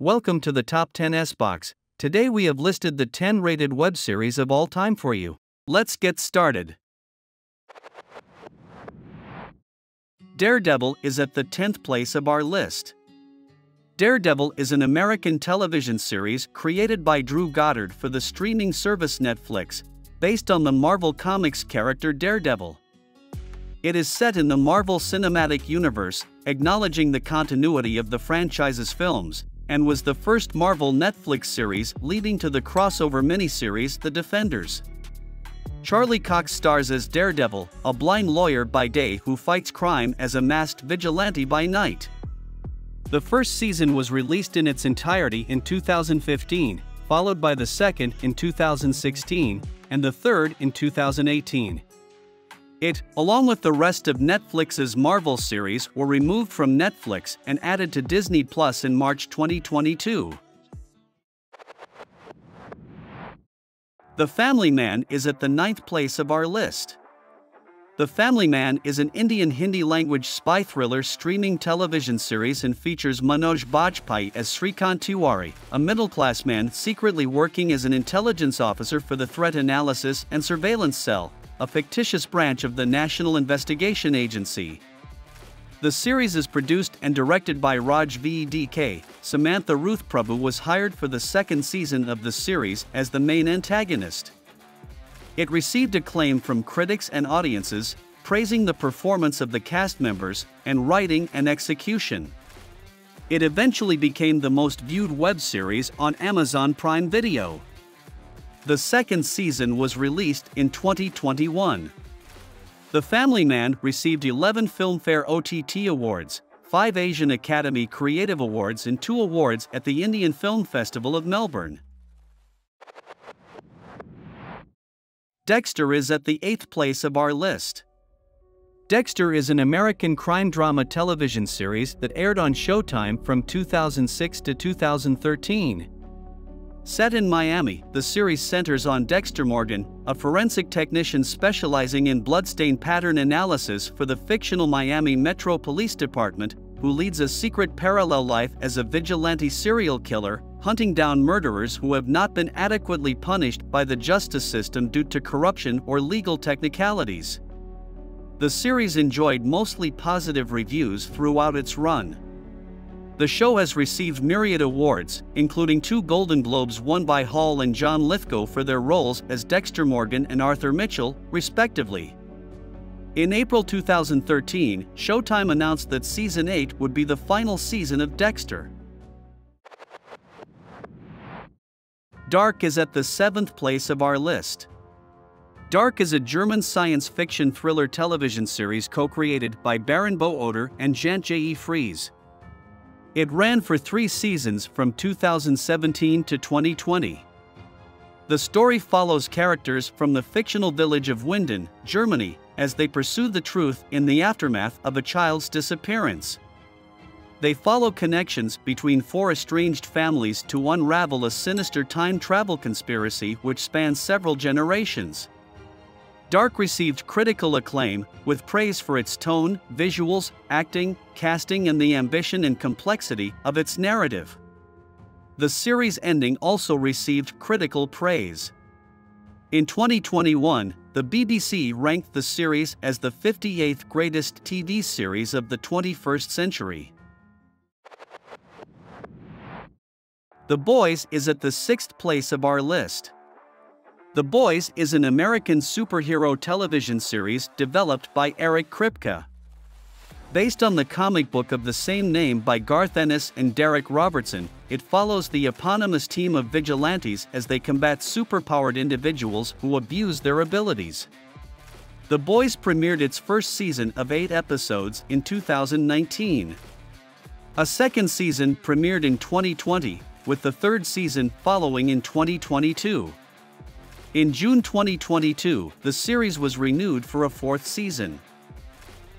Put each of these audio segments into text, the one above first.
Welcome to the Top 10 S Box. Today we have listed the 10 rated web series of all time for you. Let's get started. Daredevil is at the 10th place of our list. Daredevil is an American television series created by Drew Goddard for the streaming service Netflix, based on the Marvel Comics character Daredevil. It is set in the Marvel Cinematic Universe, acknowledging the continuity of the franchise's films, and was the first Marvel Netflix series leading to the crossover miniseries The Defenders. Charlie Cox stars as Daredevil, a blind lawyer by day who fights crime as a masked vigilante by night. The first season was released in its entirety in 2015, followed by the second in 2016, and the third in 2018. It, along with the rest of Netflix's Marvel series, were removed from Netflix and added to Disney Plus in March 2022. The Family Man is at the ninth place of our list. The Family Man is an Indian Hindi language spy thriller streaming television series and features Manoj Bajpayee as Srikant Tiwari, a middle class man secretly working as an intelligence officer for the Threat Analysis and Surveillance Cell, a fictitious branch of the National Investigation Agency. The series is produced and directed by Raj VDK. Samantha Ruth Prabhu was hired for the second season of the series as the main antagonist. It received acclaim from critics and audiences, praising the performance of the cast members and writing and execution. It eventually became the most viewed web series on Amazon Prime Video. The second season was released in 2021. The Family Man received 11 Filmfare OTT Awards, 5 Asian Academy Creative Awards, and 2 awards at the Indian Film Festival of Melbourne. Dexter is at the 8th place of our list. Dexter is an American crime drama television series that aired on Showtime from 2006 to 2013. Set in Miami, the series centers on Dexter Morgan, a forensic technician specializing in bloodstain pattern analysis for the fictional Miami Metro Police Department, who leads a secret parallel life as a vigilante serial killer, hunting down murderers who have not been adequately punished by the justice system due to corruption or legal technicalities. The series enjoyed mostly positive reviews throughout its run. The show has received myriad awards, including two Golden Globes won by Hall and John Lithgow for their roles as Dexter Morgan and Arthur Mitchell, respectively. In April 2013, Showtime announced that Season 8 would be the final season of Dexter. Dark is at the seventh place of our list. Dark is a German science fiction thriller television series co created by Baran bo Odar and Jantje J. E. Friese. It ran for three seasons from 2017 to 2020. The story follows characters from the fictional village of Winden, Germany, as they pursue the truth in the aftermath of a child's disappearance. They follow connections between four estranged families to unravel a sinister time travel conspiracy which spans several generations. Dark received critical acclaim, with praise for its tone, visuals, acting, casting, and the ambition and complexity of its narrative. The series ending also received critical praise. In 2021, the BBC ranked the series as the 58th greatest TV series of the 21st century. The Boys is at the sixth place of our list. The Boys is an American superhero television series developed by Eric Kripke. Based on the comic book of the same name by Garth Ennis and Darick Robertson, it follows the eponymous team of vigilantes as they combat superpowered individuals who abuse their abilities. The Boys premiered its first season of eight episodes in 2019. A second season premiered in 2020, with the third season following in 2022. In June 2022, the series was renewed for a fourth season.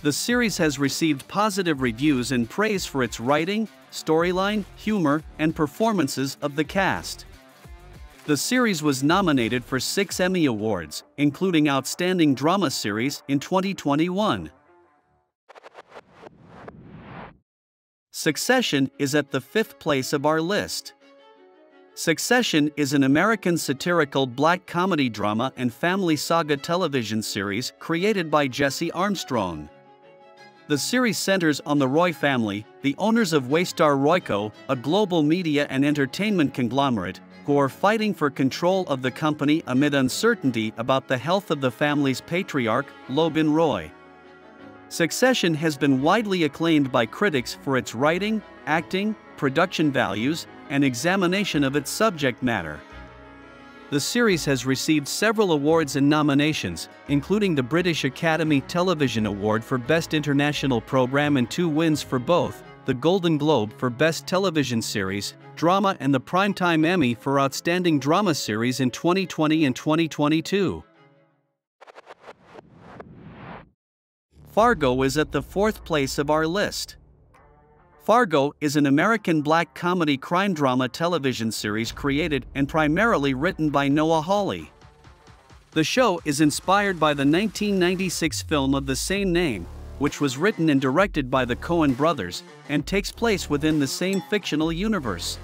The series has received positive reviews and praise for its writing, storyline, humor, and performances of the cast. The series was nominated for six Emmy Awards, including Outstanding Drama Series in 2021. Succession is at the fifth place of our list. Succession is an American satirical black comedy drama and family saga television series created by Jesse Armstrong. The series centers on the Roy family, the owners of Waystar Royco, a global media and entertainment conglomerate, who are fighting for control of the company amid uncertainty about the health of the family's patriarch, Logan Roy. Succession has been widely acclaimed by critics for its writing, acting, production values, and examination of its subject matter. The series has received several awards and nominations, including the British Academy Television Award for Best International Program and two wins for both, the Golden Globe for Best Television Series, Drama and the Primetime Emmy for Outstanding Drama Series in 2020 and 2022. Fargo is at the fourth place of our list. Fargo is an American black comedy crime drama television series created and primarily written by Noah Hawley. The show is inspired by the 1996 film of the same name, which was written and directed by the Coen brothers and takes place within the same fictional universe.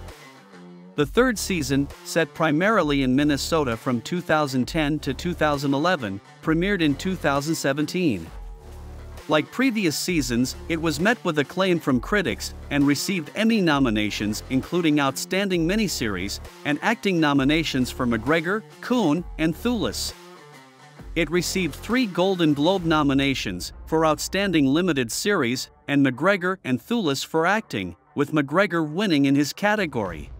The third season, set primarily in Minnesota from 2010 to 2011, premiered in 2017. Like previous seasons, it was met with acclaim from critics and received Emmy nominations, including Outstanding Miniseries and acting nominations for McGregor, Coon, and Thewlis. It received three Golden Globe nominations for Outstanding Limited Series and McGregor and Thewlis for acting, with McGregor winning in his category.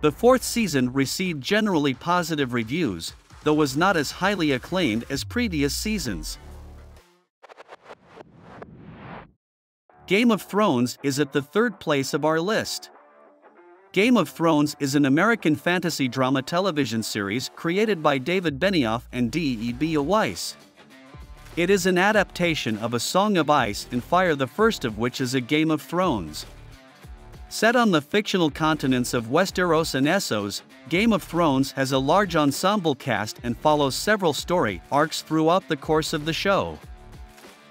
The fourth season received generally positive reviews, though was not as highly acclaimed as previous seasons. Game of Thrones is at the third place of our list. Game of Thrones is an American fantasy drama television series created by David Benioff and D. B. Weiss. It is an adaptation of A Song of Ice and Fire, the first of which is a Game of Thrones. Set on the fictional continents of Westeros and Essos, Game of Thrones has a large ensemble cast and follows several story arcs throughout the course of the show.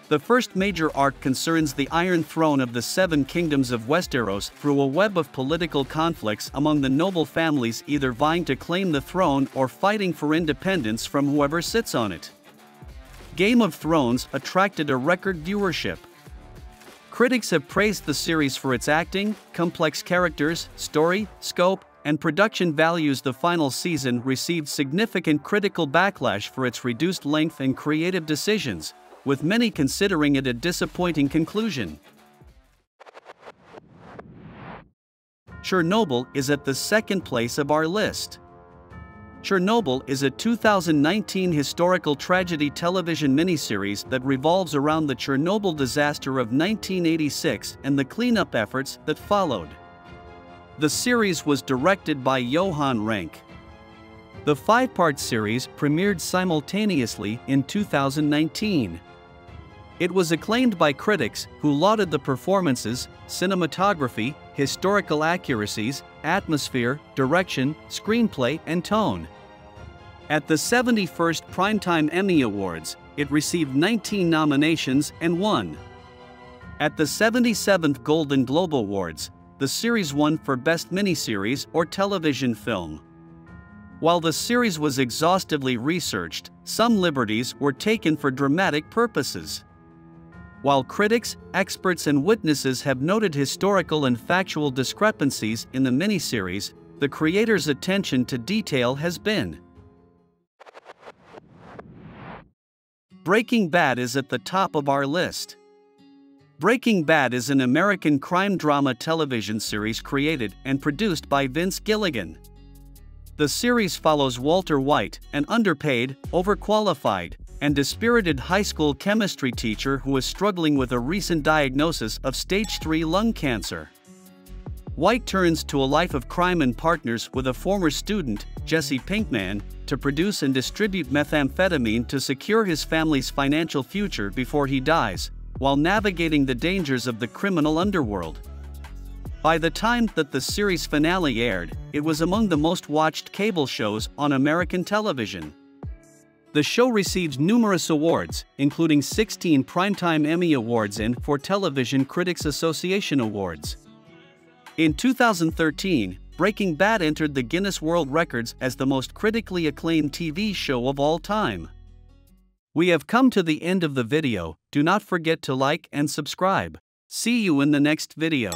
The first major arc concerns the Iron Throne of the Seven Kingdoms of Westeros through a web of political conflicts among the noble families either vying to claim the throne or fighting for independence from whoever sits on it. Game of Thrones attracted a record viewership. Critics have praised the series for its acting, complex characters, story, scope, and production values. The final season received significant critical backlash for its reduced length and creative decisions, with many considering it a disappointing conclusion. Chernobyl is at the second place of our list. Chernobyl is a 2019 historical tragedy television miniseries that revolves around the Chernobyl disaster of 1986 and the cleanup efforts that followed. The series was directed by Johan Renck. The five part series premiered simultaneously in 2019. It was acclaimed by critics who lauded the performances, cinematography, historical accuracies, atmosphere, direction, screenplay, and tone. At the 71st Primetime Emmy Awards, it received 19 nominations and won. At the 77th Golden Globe Awards, the series won for Best Miniseries or Television Film. While the series was exhaustively researched, some liberties were taken for dramatic purposes. While critics, experts, and witnesses have noted historical and factual discrepancies in the miniseries, the creator's attention to detail has been. Breaking Bad is at the top of our list. Breaking Bad is an American crime drama television series created and produced by Vince Gilligan. The series follows Walter White, an underpaid, overqualified, and dispirited high school chemistry teacher who is struggling with a recent diagnosis of stage 3 lung cancer. White turns to a life of crime and partners with a former student, Jesse Pinkman, to produce and distribute methamphetamine to secure his family's financial future before he dies, while navigating the dangers of the criminal underworld. By the time that the series finale aired, it was among the most watched cable shows on American television. The show received numerous awards, including 16 Primetime Emmy Awards and 4 Television Critics Association Awards. In 2013, Breaking Bad entered the Guinness World Records as the most critically acclaimed TV show of all time. We have come to the end of the video, do not forget to like and subscribe. See you in the next video.